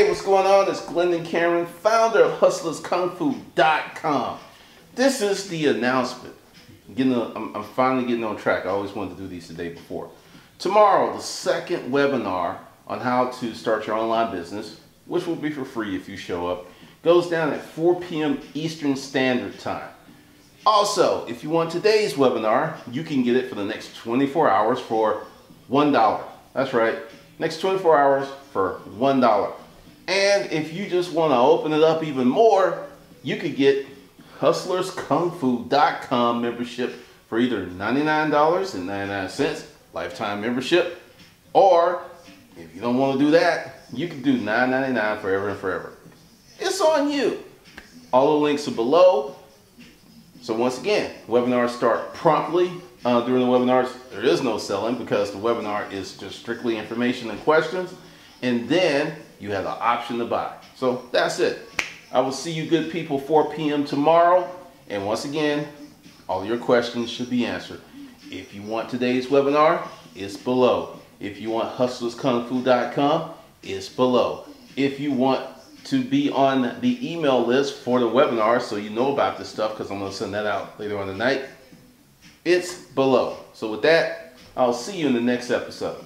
Hey, what's going on? It's Glendon Cameron, founder of HustlersKungFu.com. This is the announcement. Getting, a, I'm, I'm finally getting on track. I always wanted to do these the day before. Tomorrow, the second webinar on how to start your online business, which will be for free if you show up, goes down at 4 p.m. Eastern Standard Time. Also, if you want today's webinar, you can get it for the next 24 hours for $1. That's right, next 24 hours for $1. And if you just want to open it up even more, you could get hustlerskungfu.com membership for either $99.99 lifetime membership, or if you don't want to do that, you can do $9.99 forever and forever. It's on you. All the links are below. So once again, webinars start promptly uh, during the webinars. There is no selling because the webinar is just strictly information and questions. And then you have the option to buy. So that's it. I will see you good people 4 p.m. tomorrow. And once again, all your questions should be answered. If you want today's webinar, it's below. If you want hustlerskungfu.com, it's below. If you want to be on the email list for the webinar so you know about this stuff because I'm going to send that out later on tonight, it's below. So with that, I'll see you in the next episode.